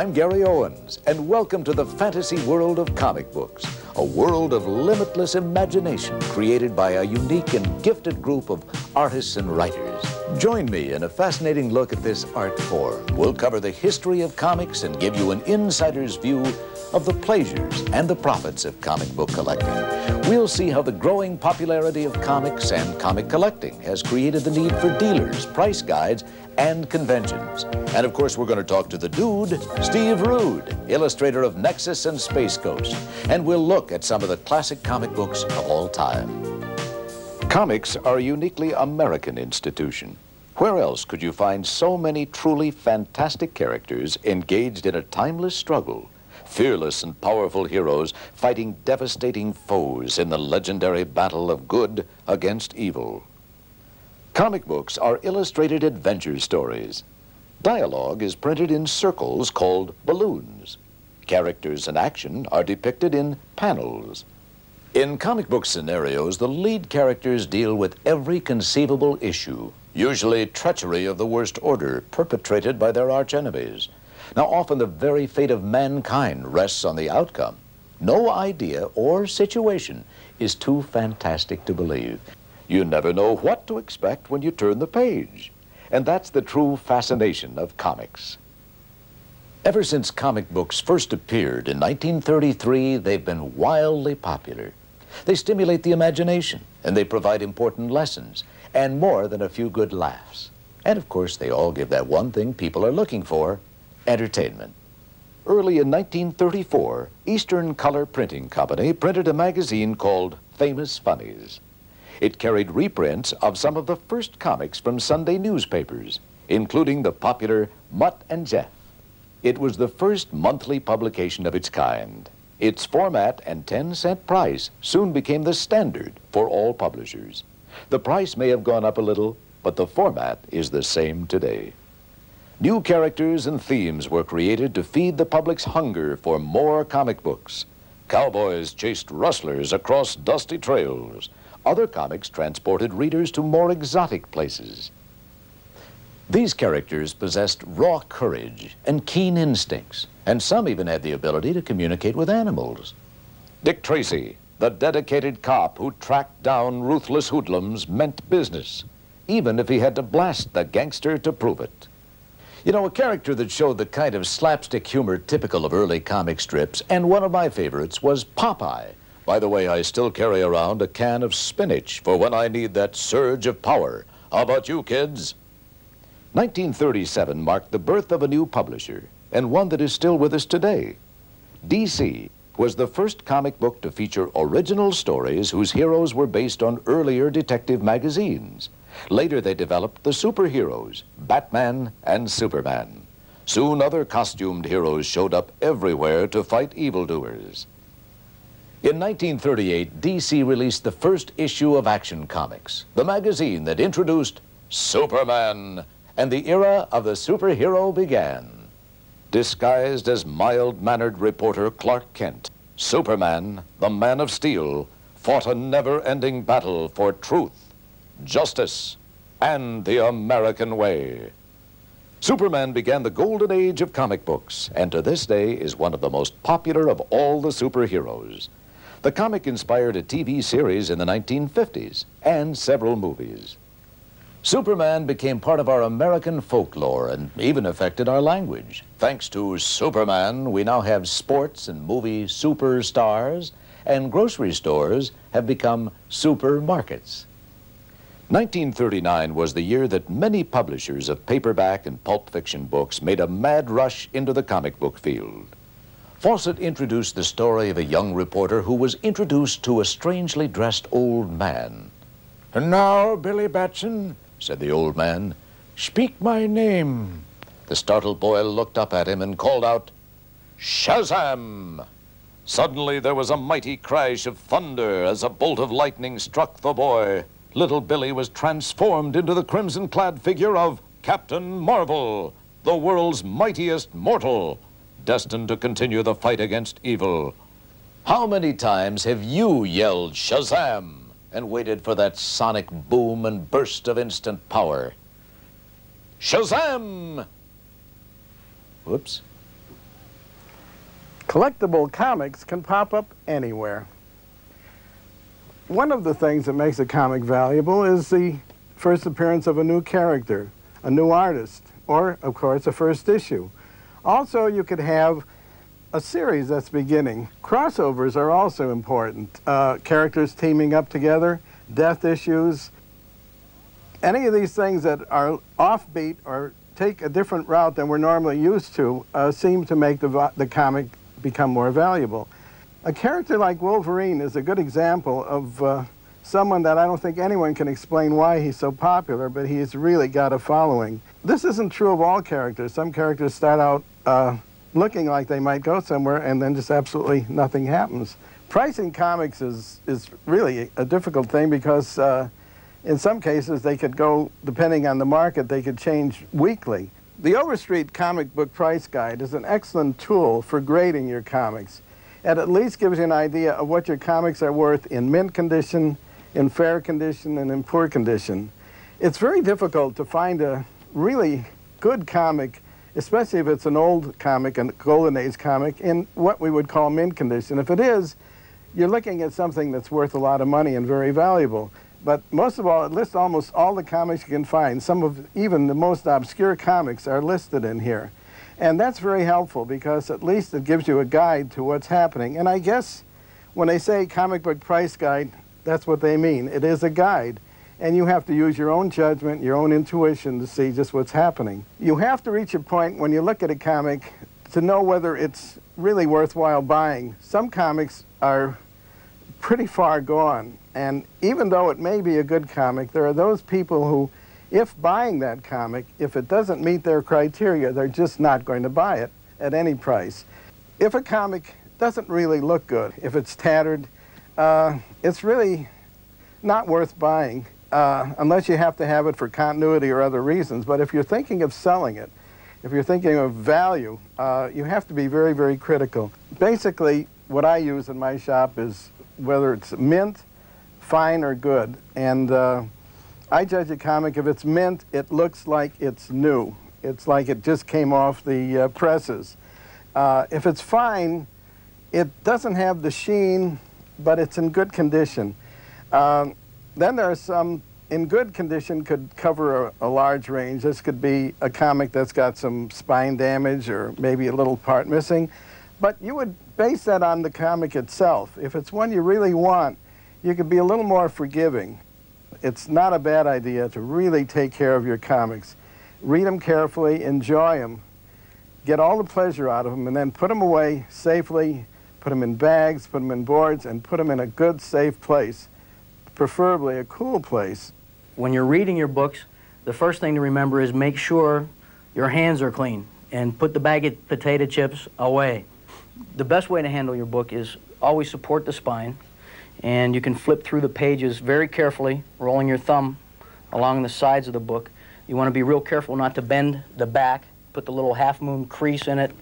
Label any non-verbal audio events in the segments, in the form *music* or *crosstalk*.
I'm Gary Owens, and welcome to the fantasy world of comic books, a world of limitless imagination created by a unique and gifted group of artists and writers. Join me in a fascinating look at this art form. We'll cover the history of comics and give you an insider's view of the pleasures and the profits of comic book collecting. We'll see how the growing popularity of comics and comic collecting has created the need for dealers, price guides, and conventions. And of course, we're going to talk to the dude, Steve Rude, illustrator of Nexus and Space Ghost. And we'll look at some of the classic comic books of all time. Comics are a uniquely American institution. Where else could you find so many truly fantastic characters engaged in a timeless struggle? Fearless and powerful heroes fighting devastating foes in the legendary battle of good against evil. Comic books are illustrated adventure stories. Dialogue is printed in circles called balloons. Characters and action are depicted in panels. In comic book scenarios, the lead characters deal with every conceivable issue, usually treachery of the worst order perpetrated by their archenemies. Now, often the very fate of mankind rests on the outcome. No idea or situation is too fantastic to believe. You never know what to expect when you turn the page. And that's the true fascination of comics. Ever since comic books first appeared in 1933, they've been wildly popular. They stimulate the imagination, and they provide important lessons, and more than a few good laughs. And of course, they all give that one thing people are looking for, entertainment. Early in 1934, Eastern Color Printing Company printed a magazine called Famous Funnies. It carried reprints of some of the first comics from Sunday newspapers, including the popular Mutt and Jeff. It was the first monthly publication of its kind. Its format and 10 cent price soon became the standard for all publishers. The price may have gone up a little, but the format is the same today. New characters and themes were created to feed the public's hunger for more comic books. Cowboys chased rustlers across dusty trails. Other comics transported readers to more exotic places. These characters possessed raw courage and keen instincts, and some even had the ability to communicate with animals. Dick Tracy, the dedicated cop who tracked down ruthless hoodlums, meant business, even if he had to blast the gangster to prove it. You know, a character that showed the kind of slapstick humor typical of early comic strips, and one of my favorites, was Popeye. By the way, I still carry around a can of spinach for when I need that surge of power. How about you, kids? 1937 marked the birth of a new publisher, and one that is still with us today. DC was the first comic book to feature original stories whose heroes were based on earlier detective magazines. Later, they developed the superheroes, Batman and Superman. Soon, other costumed heroes showed up everywhere to fight evildoers. In 1938, DC released the first issue of Action Comics, the magazine that introduced Superman, and the era of the superhero began. Disguised as mild-mannered reporter Clark Kent, Superman, the Man of Steel, fought a never-ending battle for truth, justice, and the American way. Superman began the golden age of comic books, and to this day is one of the most popular of all the superheroes. The comic inspired a TV series in the 1950s and several movies. Superman became part of our American folklore and even affected our language. Thanks to Superman, we now have sports and movie superstars, and grocery stores have become supermarkets. 1939 was the year that many publishers of paperback and pulp fiction books made a mad rush into the comic book field. Fawcett introduced the story of a young reporter who was introduced to a strangely dressed old man. And now, Billy Batson, said the old man, speak my name. The startled boy looked up at him and called out, Shazam! Suddenly there was a mighty crash of thunder as a bolt of lightning struck the boy. Little Billy was transformed into the crimson clad figure of Captain Marvel, the world's mightiest mortal destined to continue the fight against evil. How many times have you yelled Shazam and waited for that sonic boom and burst of instant power? Shazam! Whoops. Collectible comics can pop up anywhere. One of the things that makes a comic valuable is the first appearance of a new character, a new artist, or, of course, a first issue. Also, you could have a series that's beginning. Crossovers are also important. Uh, characters teaming up together, death issues, any of these things that are offbeat or take a different route than we're normally used to uh, seem to make the, the comic become more valuable. A character like Wolverine is a good example of uh, someone that I don't think anyone can explain why he's so popular, but he's really got a following. This isn't true of all characters. Some characters start out uh, looking like they might go somewhere and then just absolutely nothing happens. Pricing comics is, is really a difficult thing because uh, in some cases they could go, depending on the market, they could change weekly. The Overstreet Comic Book Price Guide is an excellent tool for grading your comics. It at least gives you an idea of what your comics are worth in mint condition, in fair condition, and in poor condition. It's very difficult to find a really good comic especially if it's an old comic, a Golden Age comic, in what we would call mint condition. If it is, you're looking at something that's worth a lot of money and very valuable. But most of all, it lists almost all the comics you can find. Some of even the most obscure comics are listed in here. And that's very helpful because at least it gives you a guide to what's happening. And I guess when they say comic book price guide, that's what they mean. It is a guide and you have to use your own judgment, your own intuition to see just what's happening. You have to reach a point when you look at a comic to know whether it's really worthwhile buying. Some comics are pretty far gone, and even though it may be a good comic, there are those people who, if buying that comic, if it doesn't meet their criteria, they're just not going to buy it at any price. If a comic doesn't really look good, if it's tattered, uh, it's really not worth buying uh, unless you have to have it for continuity or other reasons. But if you're thinking of selling it, if you're thinking of value, uh, you have to be very, very critical. Basically, what I use in my shop is whether it's mint, fine, or good. And uh, I judge a comic, if it's mint, it looks like it's new. It's like it just came off the uh, presses. Uh, if it's fine, it doesn't have the sheen, but it's in good condition. Um, then there are some in good condition could cover a, a, large range. This could be a comic that's got some spine damage or maybe a little part missing. But you would base that on the comic itself. If it's one you really want, you could be a little more forgiving. It's not a bad idea to really take care of your comics. Read them carefully, enjoy them, get all the pleasure out of them, and then put them away safely, put them in bags, put them in boards, and put them in a good, safe place preferably a cool place. When you're reading your books, the first thing to remember is make sure your hands are clean and put the bag of potato chips away. The best way to handle your book is always support the spine and you can flip through the pages very carefully, rolling your thumb along the sides of the book. You want to be real careful not to bend the back, put the little half moon crease in it.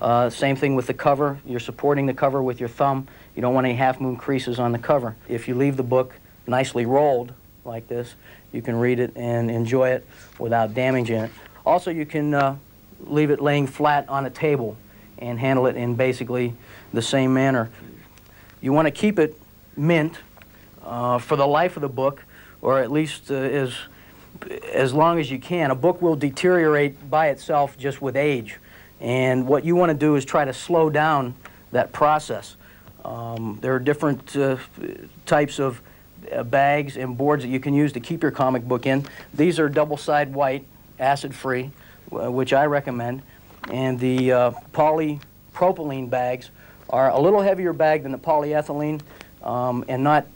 Uh, same thing with the cover. You're supporting the cover with your thumb. You don't want any half moon creases on the cover. If you leave the book nicely rolled like this, you can read it and enjoy it without damaging it. Also, you can uh, leave it laying flat on a table and handle it in basically the same manner. You want to keep it mint uh, for the life of the book, or at least uh, as, as long as you can. A book will deteriorate by itself just with age. And what you want to do is try to slow down that process. Um, there are different uh, types of uh, bags and boards that you can use to keep your comic book in. These are double-side white, acid-free, which I recommend. And the uh, polypropylene bags are a little heavier bag than the polyethylene um, and not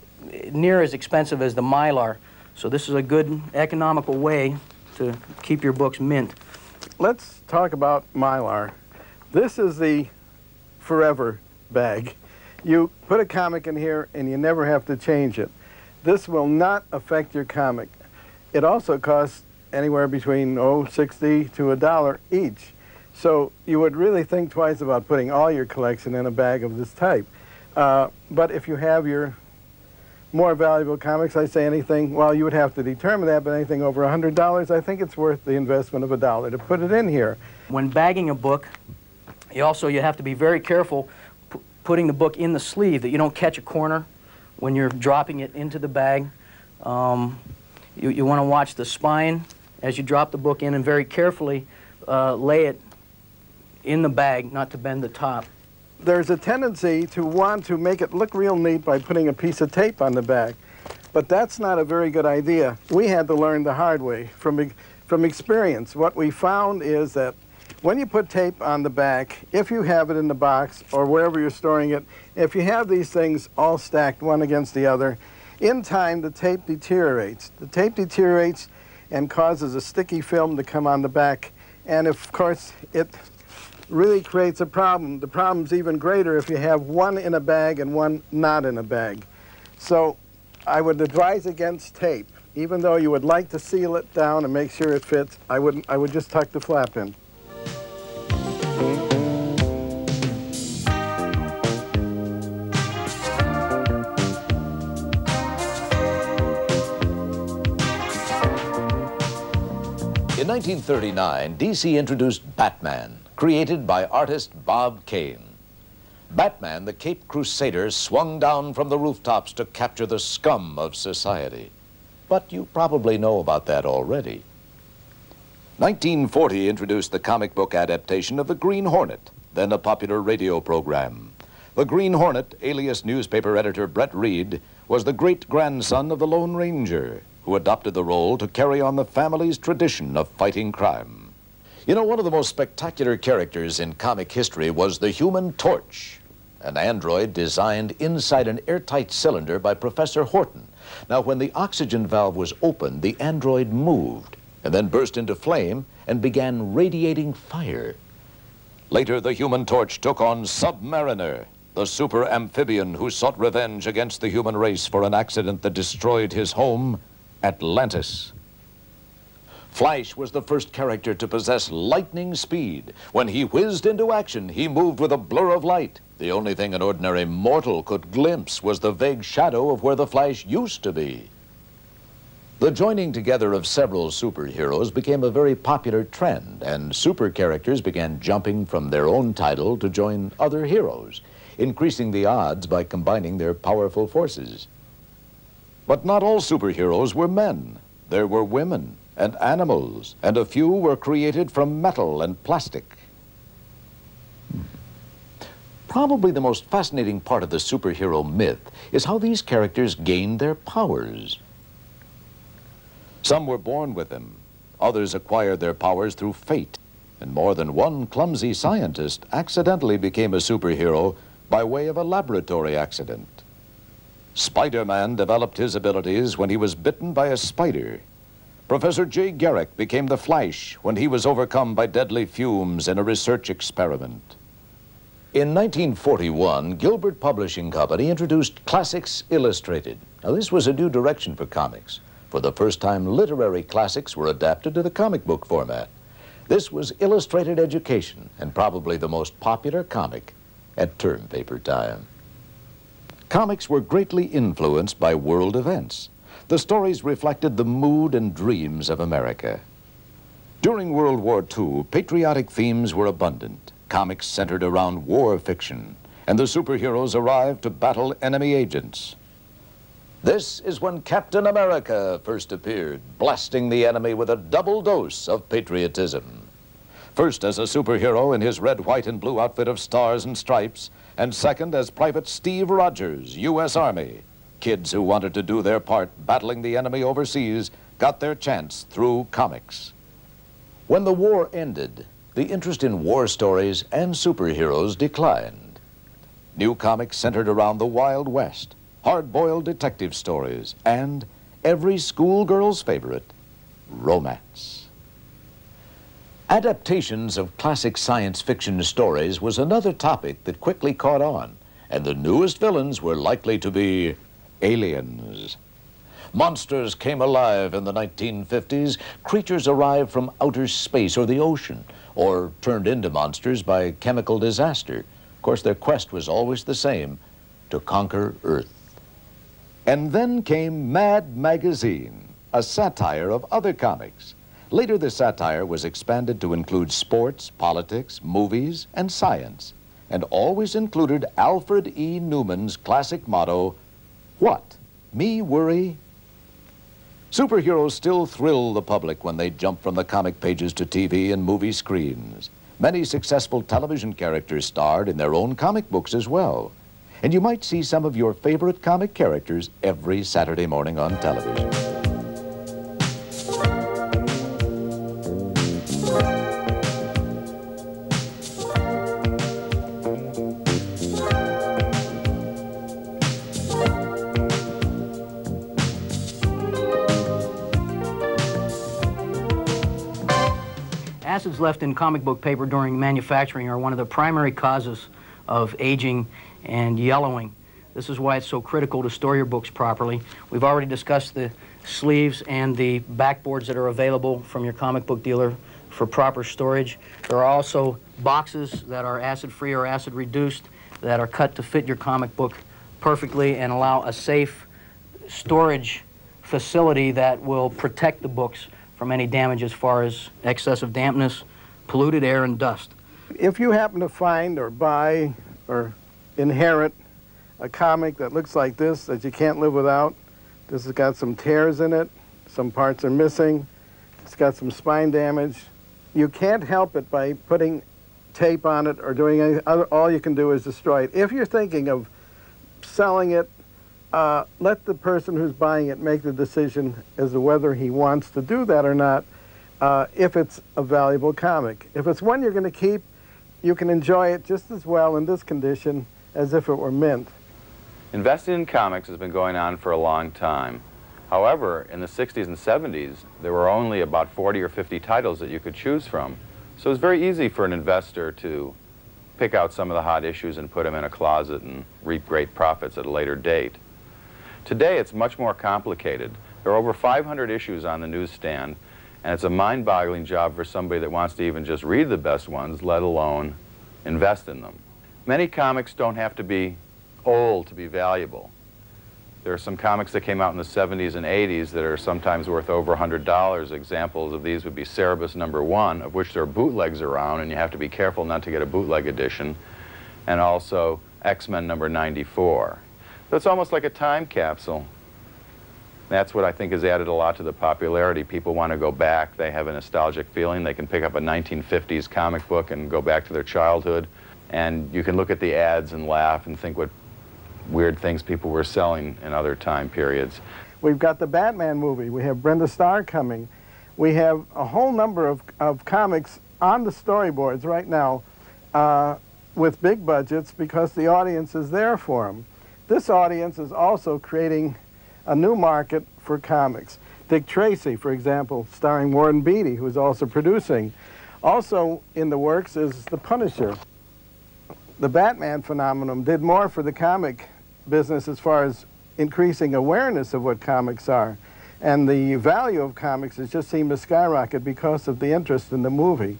near as expensive as the Mylar. So this is a good economical way to keep your books mint. Let's talk about Mylar. This is the forever bag. You put a comic in here and you never have to change it. This will not affect your comic. It also costs anywhere between oh, 60 to a dollar each. So you would really think twice about putting all your collection in a bag of this type. Uh, but if you have your more valuable comics, I say anything, well, you would have to determine that, but anything over $100, I think it's worth the investment of a dollar to put it in here. When bagging a book, you also you have to be very careful putting the book in the sleeve that you don't catch a corner when you're dropping it into the bag. Um, you you want to watch the spine as you drop the book in and very carefully uh, lay it in the bag, not to bend the top. There's a tendency to want to make it look real neat by putting a piece of tape on the back. But that's not a very good idea. We had to learn the hard way from, from experience. What we found is that when you put tape on the back, if you have it in the box or wherever you're storing it, if you have these things all stacked one against the other, in time the tape deteriorates. The tape deteriorates and causes a sticky film to come on the back. And of course, it really creates a problem. The problem's even greater if you have one in a bag and one not in a bag. So I would advise against tape. Even though you would like to seal it down and make sure it fits, I, wouldn't, I would just tuck the flap in. In 1939, DC introduced Batman, created by artist Bob Kane. Batman, the Cape Crusader, swung down from the rooftops to capture the scum of society. But you probably know about that already. 1940 introduced the comic book adaptation of The Green Hornet, then a popular radio program. The Green Hornet, alias newspaper editor Britt Reid, was the great grandson of the Lone Ranger, who adopted the role to carry on the family's tradition of fighting crime. You know, one of the most spectacular characters in comic history was the Human Torch, an android designed inside an airtight cylinder by Professor Horton. Now, when the oxygen valve was opened, the android moved and then burst into flame and began radiating fire. Later, the Human Torch took on Submariner, the super amphibian who sought revenge against the human race for an accident that destroyed his home Atlantis. Flash was the first character to possess lightning speed. When he whizzed into action, he moved with a blur of light. The only thing an ordinary mortal could glimpse was the vague shadow of where the Flash used to be. The joining together of several superheroes became a very popular trend, and super characters began jumping from their own title to join other heroes, increasing the odds by combining their powerful forces. But not all superheroes were men. There were women and animals, and a few were created from metal and plastic. Probably the most fascinating part of the superhero myth is how these characters gained their powers. Some were born with them. Others acquired their powers through fate. And more than one clumsy scientist accidentally became a superhero by way of a laboratory accident. Spider-Man developed his abilities when he was bitten by a spider. Professor Jay Garrick became the Flash when he was overcome by deadly fumes in a research experiment. In 1941, Gilberton Publishing Company introduced Classics Illustrated. Now, this was a new direction for comics. For the first time, literary classics were adapted to the comic book format. This was illustrated education and probably the most popular comic at term paper time. Comics were greatly influenced by world events. The stories reflected the mood and dreams of America. During World War II, patriotic themes were abundant. Comics centered around war fiction, and the superheroes arrived to battle enemy agents. This is when Captain America first appeared, blasting the enemy with a double dose of patriotism. First as a superhero in his red, white, and blue outfit of stars and stripes, and second as Private Steve Rogers, U.S. Army. Kids who wanted to do their part battling the enemy overseas got their chance through comics. When the war ended, the interest in war stories and superheroes declined. New comics centered around the Wild West, hard-boiled detective stories, and every schoolgirl's favorite, romance. Adaptations of classic science fiction stories was another topic that quickly caught on, and the newest villains were likely to be aliens. Monsters came alive in the 1950s. Creatures arrived from outer space or the ocean, or turned into monsters by chemical disaster. Of course, their quest was always the same, to conquer Earth. And then came Mad Magazine, a satire of other comics. Later, the satire was expanded to include sports, politics, movies, and science. and always included Alfred E. Neuman's classic motto, What? Me worry? Superheroes still thrill the public when they jump from the comic pages to TV and movie screens. Many successful television characters starred in their own comic books as well. And you might see some of your favorite comic characters every Saturday morning on television. Left in comic book paper during manufacturing are one of the primary causes of aging and yellowing. This is why it's so critical to store your books properly. We've already discussed the sleeves and the backboards that are available from your comic book dealer for proper storage. There are also boxes that are acid-free or acid-reduced that are cut to fit your comic book perfectly and allow a safe storage facility that will protect the books from any damage as far as excessive dampness, polluted air, and dust. If you happen to find or buy or inherit a comic that looks like this that you can't live without, this has got some tears in it, some parts are missing, it's got some spine damage, you can't help it by putting tape on it or doing any other, all you can do is destroy it. If you're thinking of selling it uh, let the person who's buying it make the decision as to whether he wants to do that or not uh, if it's a valuable comic. If it's one you're going to keep, you can enjoy it just as well in this condition as if it were mint. Investing in comics has been going on for a long time. However, in the 60s and 70s, there were only about 40 or 50 titles that you could choose from. So it was very easy for an investor to pick out some of the hot issues and put them in a closet and reap great profits at a later date. Today, it's much more complicated. There are over 500 issues on the newsstand, and it's a mind-boggling job for somebody that wants to even just read the best ones, let alone invest in them. Many comics don't have to be old to be valuable. There are some comics that came out in the 70s and 80s that are sometimes worth over $100. Examples of these would be Cerebus number one, of which there are bootlegs around, and you have to be careful not to get a bootleg edition, and also X-Men number 94. So it's almost like a time capsule. That's what I think has added a lot to the popularity. People want to go back. They have a nostalgic feeling. They can pick up a 1950s comic book and go back to their childhood. And you can look at the ads and laugh and think what weird things people were selling in other time periods. We've got the Batman movie. We have Brenda Starr coming. We have a whole number of, of comics on the storyboards right now uh, with big budgets because the audience is there for them. This audience is also creating a new market for comics. Dick Tracy, for example, starring Warren Beatty, who is also producing. Also in the works is The Punisher. The Batman phenomenon did more for the comic business as far as increasing awareness of what comics are. And the value of comics has just seemed to skyrocket because of the interest in the movie.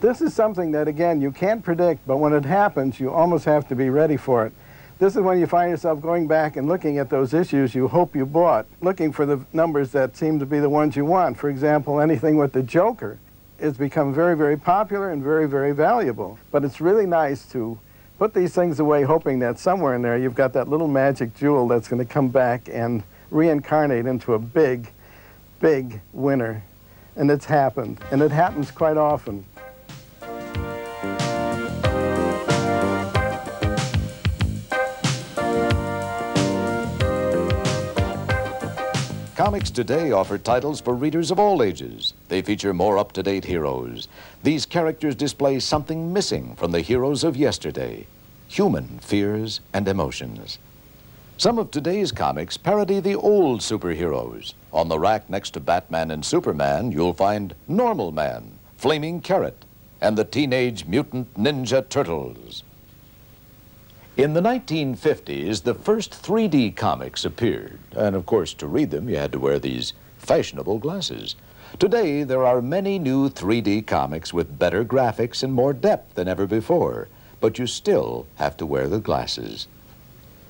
This is something that, again, you can't predict, but when it happens, you almost have to be ready for it. This is when you find yourself going back and looking at those issues you hope you bought, looking for the numbers that seem to be the ones you want. For example, anything with the Joker has become very, very popular and very, very valuable. But it's really nice to put these things away hoping that somewhere in there you've got that little magic jewel that's going to come back and reincarnate into a big, big winner. And it's happened. And it happens quite often. Comics today offer titles for readers of all ages. They feature more up-to-date heroes. These characters display something missing from the heroes of yesterday, human fears and emotions. Some of today's comics parody the old superheroes. On the rack next to Batman and Superman, you'll find Normal Man, Flaming Carrot, and the Teenage Mutant Ninja Turtles. In the 1950s, the first 3D comics appeared. And of course, to read them, you had to wear these fashionable glasses. Today, there are many new 3D comics with better graphics and more depth than ever before. But you still have to wear the glasses.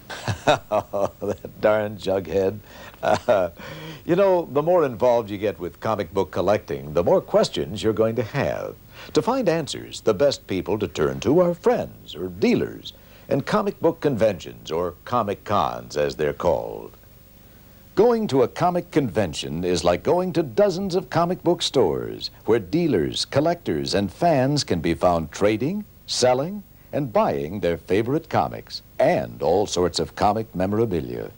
*laughs* that darn jughead. Uh, *laughs* you know, the more involved you get with comic book collecting, the more questions you're going to have. To find answers, the best people to turn to are friends or dealers and comic book conventions, or comic cons as they're called. Going to a comic convention is like going to dozens of comic book stores where dealers, collectors, and fans can be found trading, selling, and buying their favorite comics and all sorts of comic memorabilia.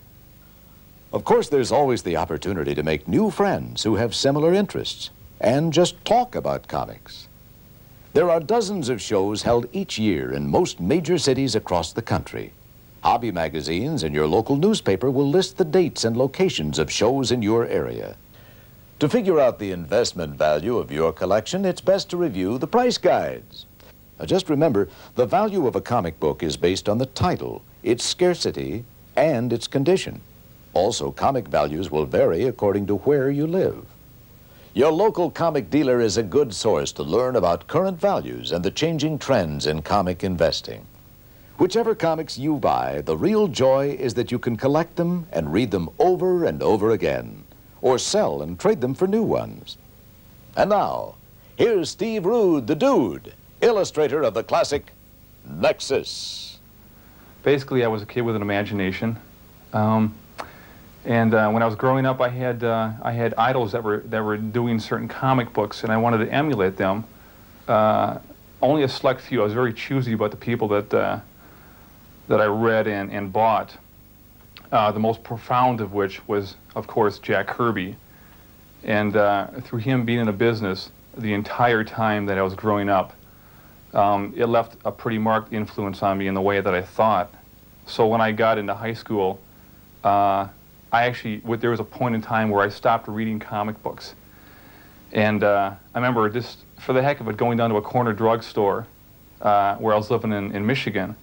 Of course, there's always the opportunity to make new friends who have similar interests and just talk about comics. There are dozens of shows held each year in most major cities across the country. Hobby magazines and your local newspaper will list the dates and locations of shows in your area. To figure out the investment value of your collection, it's best to review the price guides. Now just remember, the value of a comic book is based on the title, its scarcity, and its condition. Also, comic values will vary according to where you live. Your local comic dealer is a good source to learn about current values and the changing trends in comic investing. Whichever comics you buy, the real joy is that you can collect them and read them over and over again, or sell and trade them for new ones. And now, here's Steve Rude, the dude, illustrator of the classic Nexus. Basically, I was a kid with an imagination. Um, and uh, when I was growing up, I had uh, I had idols that were that were doing certain comic books, and I wanted to emulate them. Uh, only a select few. I was very choosy about the people that uh, that I read and and bought. Uh, the most profound of which was, of course, Jack Kirby. And uh, through him being in a business the entire time that I was growing up, um, it left a pretty marked influence on me in the way that I thought. So when I got into high school. I actually, there was a point in time where I stopped reading comic books. And uh, I remember just for the heck of it going down to a corner drugstore uh, where I was living in, in Michigan.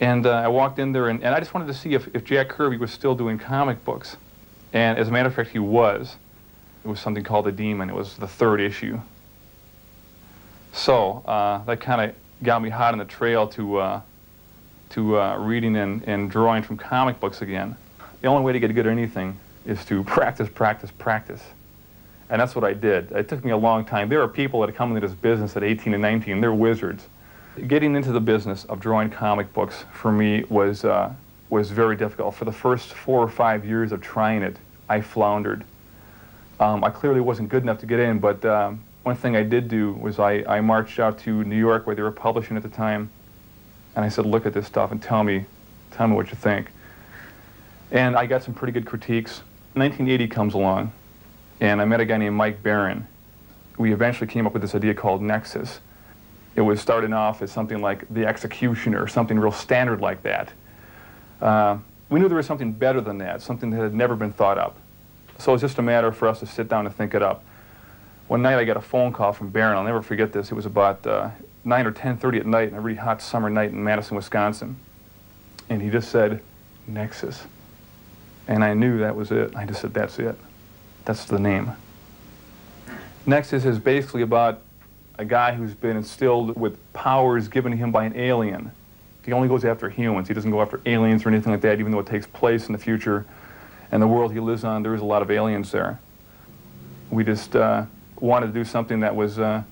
And uh, I walked in there and, and I just wanted to see if, if Jack Kirby was still doing comic books. And as a matter of fact, he was. It was something called The Demon. It was the third issue. So uh, that kind of got me hot on the trail to, uh, to uh, reading and, and drawing from comic books again. The only way to get good at anything is to *laughs* practice, practice, practice. And that's what I did. It took me a long time. There are people that come into this business at 18 and 19, they're wizards. Getting into the business of drawing comic books for me was, uh, was very difficult. For the first four or five years of trying it, I floundered. Um, I clearly wasn't good enough to get in, but um, one thing I did do was I, I marched out to New York where they were publishing at the time, and I said, look at this stuff and tell me, tell me what you think. And I got some pretty good critiques. 1980 comes along, and I met a guy named Mike Baron. We eventually came up with this idea called Nexus. It was starting off as something like The Executioner, something real standard like that. Uh, we knew there was something better than that, something that had never been thought up. So it was just a matter for us to sit down and think it up. One night I got a phone call from Baron. I'll never forget this. It was about uh, 9 or 10.30 at night, on a really hot summer night in Madison, Wisconsin. And he just said, Nexus. And I knew that was it. I just said, that's it. That's the name. Nexus is basically about a guy who's been instilled with powers given to him by an alien. He only goes after humans. He doesn't go after aliens or anything like that, even though it takes place in the future. And the world he lives on, there is a lot of aliens there. We just uh, wanted to do something that was uh,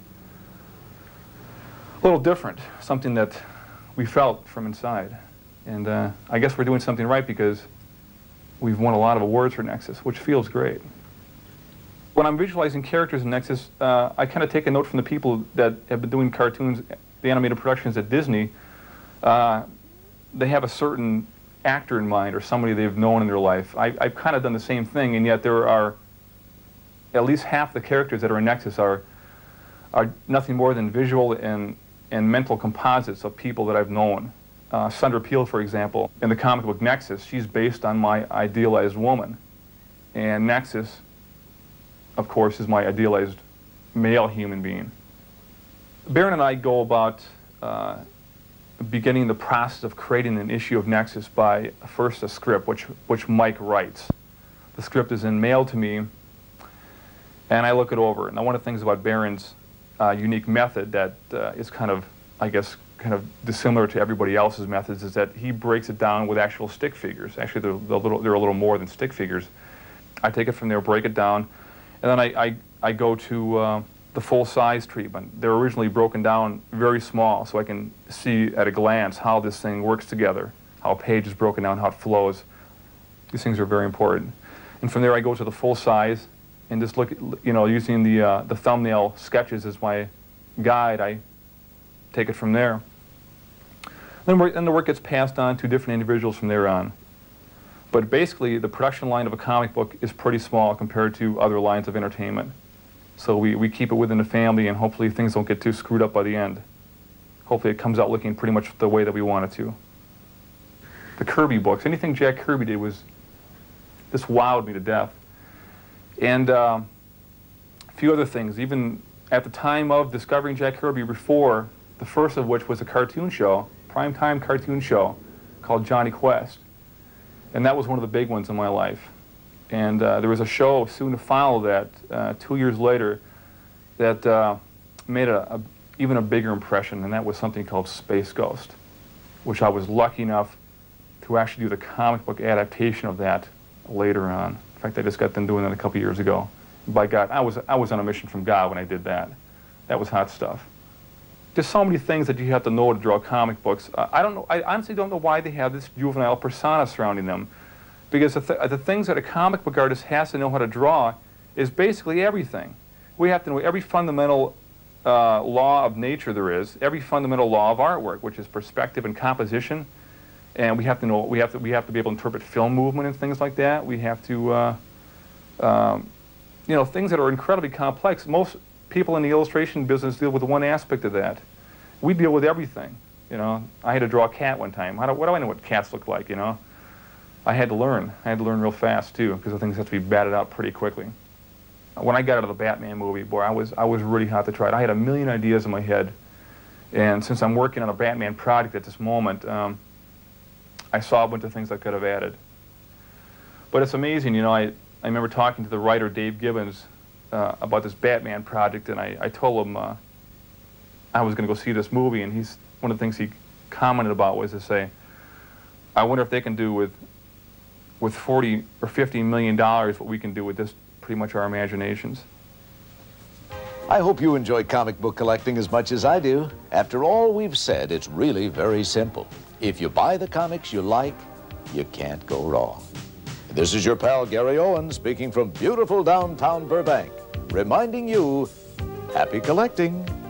a little different, something that we felt from inside. And uh, I guess we're doing something right because We've won a lot of awards for Nexus, which feels great. When I'm visualizing characters in Nexus, uh, I kind of take a note from the people that have been doing cartoons, the animated productions at Disney. Uh, they have a certain actor in mind or somebody they've known in their life. I, have kind of done the same thing, and yet there are at least half the characters that are in Nexus are, are nothing more than visual and, and mental composites of people that I've known uh, Sundra Peale, for example, in the comic book Nexus, she's based on my idealized woman. And Nexus, of course, is my idealized male human being. Baron and I go about uh, beginning the process of creating an issue of Nexus by first a script, which, which Mike writes. The script is in mail to me, and I look it over. Now, one of the things about Baron's uh, unique method that uh, is kind of, I guess, kind of dissimilar to everybody else's methods is that he breaks it down with actual stick figures. Actually, they're, they're, a, little, they're a little more than stick figures. I take it from there, break it down, and then I, I, I go to uh, the full-size treatment. They're originally broken down very small, so I can see at a glance how this thing works together, how a page is broken down, how it flows. These things are very important. And from there I go to the full size and just look, at, you know, using the, uh, the thumbnail sketches as my guide, I take it from there. Then, then the work gets passed on to different individuals from there on. But basically, the production line of a comic book is pretty small compared to other lines of entertainment. So we, we keep it within the family, and hopefully things don't get too screwed up by the end. Hopefully it comes out looking pretty much the way that we want it to. The Kirby books, anything Jack Kirby did was, this wowed me to death. And uh, a few other things, even at the time of discovering Jack Kirby before, the first of which was a cartoon show, primetime cartoon show called Jonny Quest. And that was one of the big ones in my life. And uh, there was a show soon to follow that, uh, two years later, that uh, made a, a, even a bigger impression, and that was something called Space Ghost, which I was lucky enough to actually do the comic book adaptation of that later on. In fact, I just got done doing that a couple years ago. By God, I was, I was on a mission from God when I did that. That was hot stuff. There's so many things that you have to know to draw comic books. I don't know, I honestly don't know why they have this juvenile persona surrounding them. Because the, th the things that a comic book artist has to know how to draw is basically everything. We have to know every fundamental uh, law of nature there is, every fundamental law of artwork, which is perspective and composition. And we have to know, we have to, we have to be able to interpret film movement and things like that. We have to, uh, um, you know, things that are incredibly complex. Most people in the illustration business deal with one aspect of that. We deal with everything. You know, I had to draw a cat one time. How do, what do I know what cats look like, you know? I had to learn. I had to learn real fast, too, because things have to be batted out pretty quickly. When I got out of the Batman movie, boy, I was, I was really hot to try it. I had a million ideas in my head. And since I'm working on a Batman project at this moment, um, I saw a bunch of things I could have added. But it's amazing, you know, I, I remember talking to the writer, Dave Gibbons, uh, about this Batman project, and I, I told him uh, I was going to go see this movie, and he's one of the things he commented about was to say, I wonder if they can do with with 40 or 50 million dollars what we can do with this pretty much our imaginations. I hope you enjoy comic book collecting as much as I do. After all we've said, it's really very simple. If you buy the comics you like, you can't go wrong. This is your pal Gary Owen speaking from beautiful downtown Burbank, reminding you, happy collecting.